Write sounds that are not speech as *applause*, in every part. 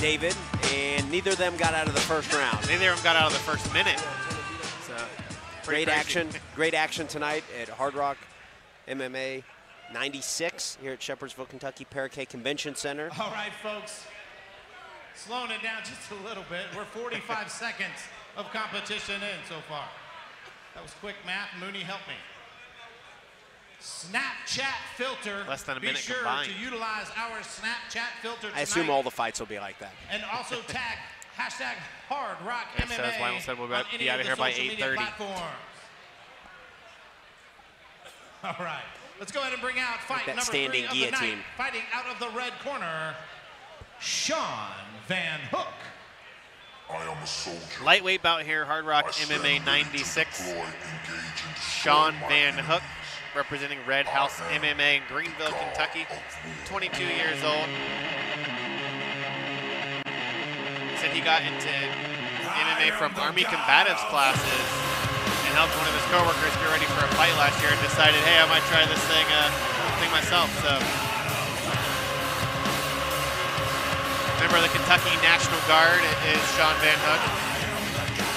David, and neither of them got out of the first round. Neither of them got out of the first minute. So, great crazy. action, *laughs* great action tonight at Hardrock MMA 96 here at Shepherdsville, Kentucky, Paroquet Convention Center. All right, folks. Slowing it down just a little bit. We're 45 *laughs* seconds of competition in so far. That was quick math. Mooney, help me. Snapchat filter. Less than a Be sure combined. to utilize our Snapchat filter Tonight. I assume all the fights will be like that. And also *laughs* tag hashtag Hardrock And so as Lionel said, we'll on be any out of of here by social media 8:30. platforms. *laughs* All right, let's go ahead and bring out fight that number standing three of the night. guillotine. Fighting out of the red corner, Shaun Van Hook. I am a soldier. Lightweight bout here, Hardrock I MMA 96. deploy, engage, Shaun Van enemies. Hook, representing Red House MMA in Greenville, Kentucky. 22 years old. Said he got into MMA from Army combatives classes and helped one of his coworkers get ready for a fight last year and decided, hey, I might try this thing, uh, thing myself. So, member of the Kentucky National Guard is Shaun Van Hook.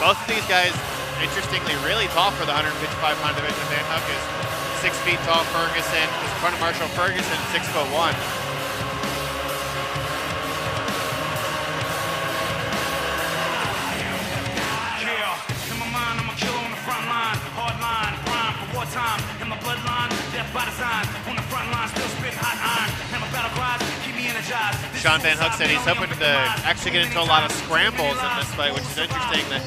Both of these guys, interestingly, really tall for the 155-pound division. Van Hook is six feet tall. Ferguson is front of Marshall Ferguson, six foot one. In. In by design. On the front line, still hot iron. And my battle cries keep me energized. Shaun Van Hook said he's hoping to actually get into a lot of scrambles in this fight, which is interesting. That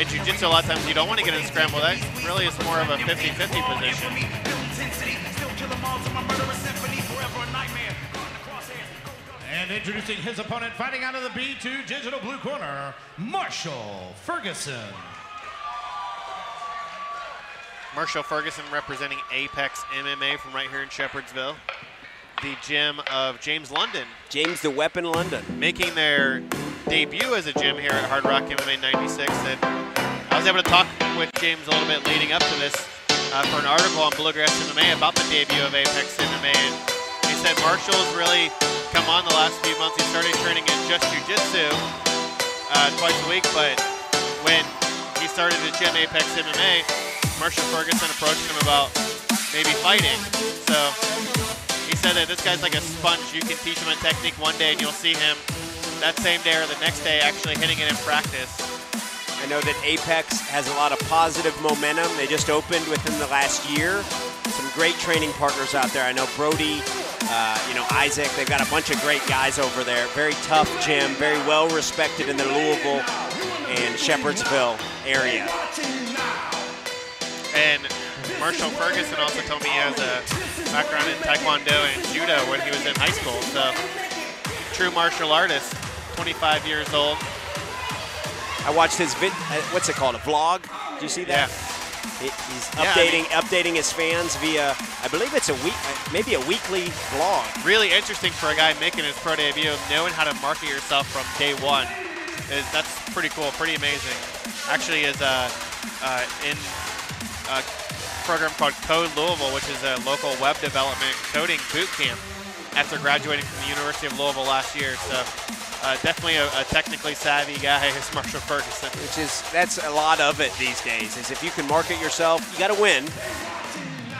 in jiu-jitsu, a lot of times you don't want to get in a scramble. That really is more of a 50-50 position. Feel intensity, still kill 'em all to my murderous symphony. Forever a nightmare. Caught in the crosshairs. Go, go. And introducing his opponent, fighting out of the B2 Digital Blue Corner, Marshall Ferguson. Marshall Ferguson representing Apex MMA from right here in Shepherdsville. The gym of James London, James the Weapon London. making their debut as a gym here at Hardrock MMA 96. And I was able to talk with James a little bit leading up to this uh, for an article on Bluegrass MMA about the debut of Apex MMA. And he said Marshall's really come on the last few months. He started training in just jiu-jitsu uh, twice a week, but when he started at Gym Apex MMA, Marshall Ferguson approached him about maybe fighting. So he said that this guy's like a sponge. You can teach him a technique one day and you'll see him that same day or the next day actually hitting it in practice. I know that Apex has a lot of positive momentum. They just opened within the last year. Some great training partners out there. I know Brody, uh, you know Isaac. They've got a bunch of great guys over there. Very tough gym, very well respected in the Louisville and Shepherdsville area. And Marshall Ferguson also told me he has a background in Taekwondo and Judo when he was in high school. So true martial artist, 25 years old. I watched his vid. uh, What's it called? A vlog? Do you see that? He- He's Yeah, I updating mean- updating his fans via, I believe it's a week, uh, maybe a weekly vlog. Really interesting for a guy making his pro debut, knowing how to market yourself from day one. Is that's pretty cool, pretty amazing. Actually, is uh, uh, in a program called Code Louisville, which is a local web development coding boot camp after graduating from the University of Louisville last year. So uh, definitely a, a technically savvy guy *laughs* is Marshall Ferguson. which is that's a lot of it these days is if you can market yourself you got to win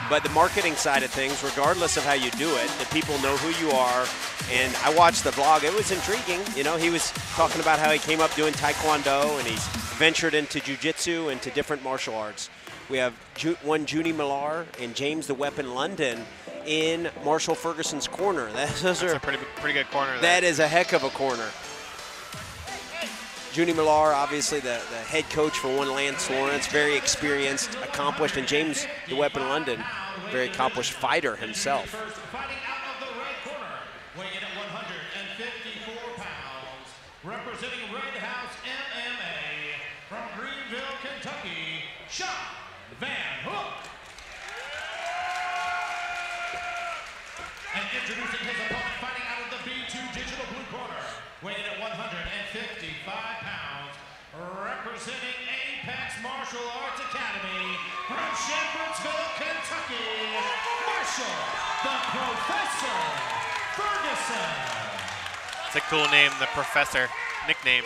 but the marketing side of things regardless of how you do it the people know who you are and i watched the vlog it was intriguing you know he was talking about how he came up doing taekwondo and he's ventured into jiu-jitsu and to different martial arts we have Ju- one Junie Millar and James the Weapon London in Marshall Ferguson's corner. *laughs* Those That's are a pretty pretty good corner there. that is a heck of a corner. Junie Millar, obviously the, the head coach for one Lance Lawrence, very experienced, accomplished, and James the Weapon London, very accomplished fighter himself. First fighting out of the red corner, weighing in at 154 pounds, representing Red House MMA from Greenville, Kentucky, Shaun Van Hook. And introducing his opponent, fighting out of the B2 Digital Blue Corner, weighing at 155 pounds, representing Apex Martial Arts Academy from Shepherdsville, Kentucky, Marshall, the Professor Ferguson. It's a cool name, the Professor nickname.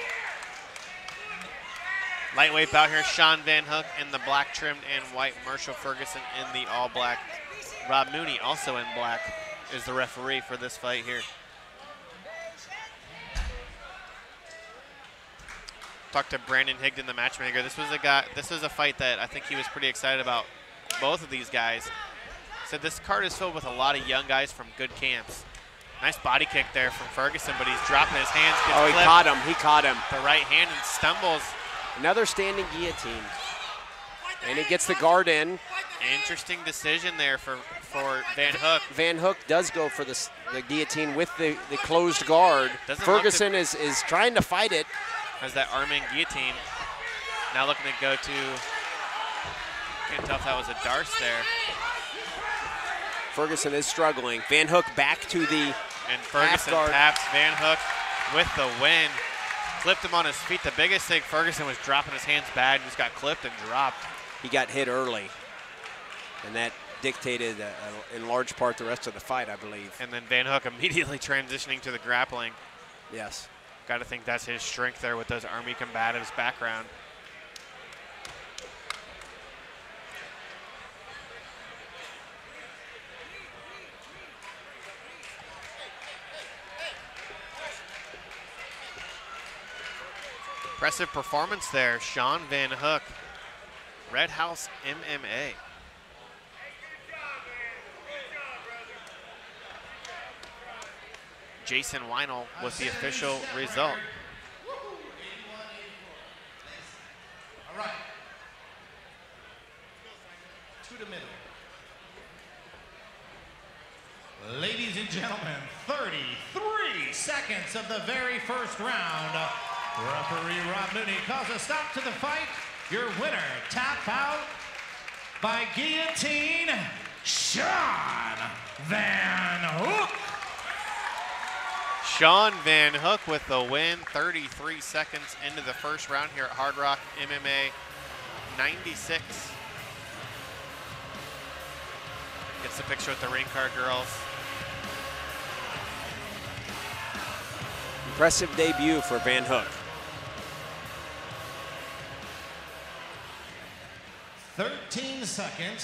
Lightweight bout here, Shaun Van Hook in the black trimmed and white. Marshall Ferguson in the all black. Rob Mooney also in black is the referee for this fight here. Talked to Brandon Higdon, the matchmaker. This was a guy. This was a fight that I think he was pretty excited about. Both of these guys said this card is filled with a lot of young guys from good camps. Nice body kick there from Ferguson, but he's dropping his hands. Oh, he clipped. caught him. He caught him. The right hand and stumbles. Another standing guillotine. And he gets the guard in. Interesting decision there for, for Van Hook. Van Hook does go for the, the guillotine with the, the closed guard. Doesn't Ferguson is, is trying to fight it. Has that arm arming guillotine. Now looking to go to. Can't tell if that was a D'Arce there. Ferguson is struggling. Van Hook back to the And Ferguson taps Van Hook with the win. Clipped him on his feet. The biggest thing, Ferguson was dropping his hands bad and just got clipped and dropped. he got hit early. And that dictated, uh, uh, in large part, the rest of the fight, I believe. And then Van Hook *laughs* immediately transitioning to the grappling. Yes. Got to think that's his strength there with those Army combatives background. Impressive performance there, Shaun Van Hook, Red House MMA. Jason Weinel was the official result. All right. To the middle. Ladies and gentlemen, 33 seconds of the very first round. Referee Rob Mooney calls a stop to the fight. Your winner, tap out by guillotine, Shaun Van Hook. Shaun Van Hook with the win, 33 seconds into the first round here at Hardrock MMA 96. Gets the picture with the ring card girls. Impressive debut for Van Hook. 13 seconds